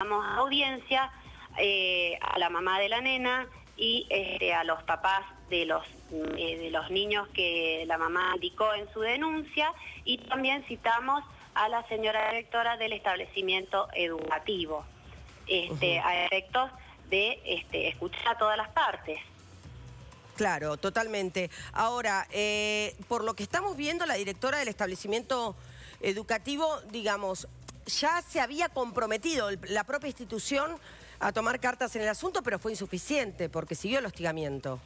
damos audiencia eh, a la mamá de la nena y este, a los papás de los, eh, de los niños que la mamá indicó en su denuncia y también citamos a la señora directora del establecimiento educativo, este, a efectos de este, escuchar a todas las partes. Claro, totalmente. Ahora, eh, por lo que estamos viendo, la directora del establecimiento educativo, digamos, ya se había comprometido la propia institución a tomar cartas en el asunto, pero fue insuficiente porque siguió el hostigamiento.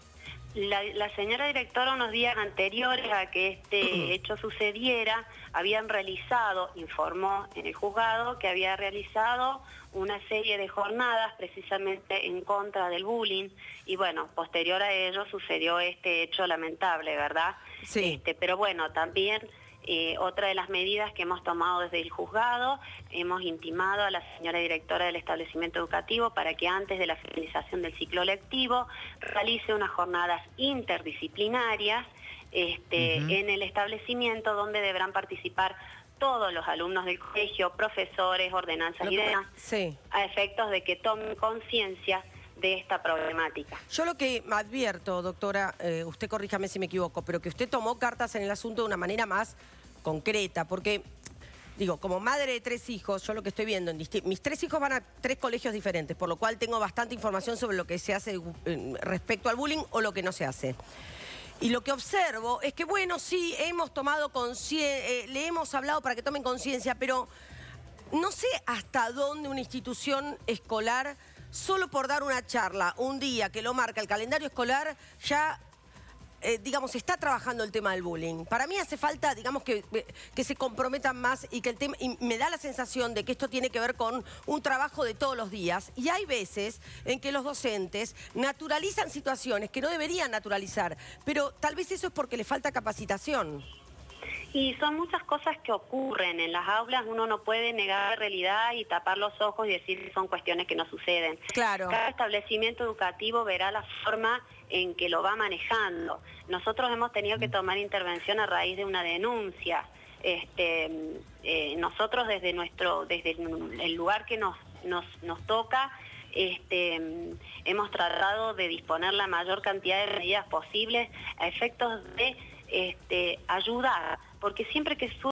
La, señora directora unos días anteriores a que este hecho sucediera, habían realizado, informó en el juzgado, que había realizado una serie de jornadas precisamente en contra del bullying y bueno, posterior a ello sucedió este hecho lamentable, ¿verdad? Sí. Este, pero bueno, también eh, otra de las medidas que hemos tomado desde el juzgado, hemos intimado a la señora directora del establecimiento educativo para que antes de la finalización del ciclo lectivo realice unas jornadas interdisciplinarias este, en el establecimiento donde deberán participar todos los alumnos del colegio, profesores, ordenanzas y demás, a efectos de que tomen conciencia de esta problemática. Yo lo que advierto, doctora, eh, usted corríjame si me equivoco, pero que usted tomó cartas en el asunto de una manera más concreta, porque, digo, como madre de tres hijos, yo lo que estoy viendo, mis tres hijos van a tres colegios diferentes, por lo cual tengo bastante información sobre lo que se hace eh, respecto al bullying o lo que no se hace. Y lo que observo es que, bueno, sí, hemos tomado conciencia, eh, le hemos hablado para que tomen conciencia, pero no sé hasta dónde una institución escolar solo por dar una charla, un día que lo marca el calendario escolar, ya eh, digamos, está trabajando el tema del bullying. Para mí hace falta, digamos, que, que se comprometan más y que el tema, y me da la sensación de que esto tiene que ver con un trabajo de todos los días. Y hay veces en que los docentes naturalizan situaciones que no deberían naturalizar, pero tal vez eso es porque le falta capacitación. Y son muchas cosas que ocurren en las aulas, uno no puede negar la realidad y tapar los ojos y decir que son cuestiones que no suceden. Claro. Cada establecimiento educativo verá la forma en que lo va manejando. Nosotros hemos tenido que tomar intervención a raíz de una denuncia. Este, eh, nosotros desde nuestro, desde el lugar que nos, nos, nos toca, este, hemos tratado de disponer la mayor cantidad de medidas posibles a efectos de este, ayudar, porque siempre que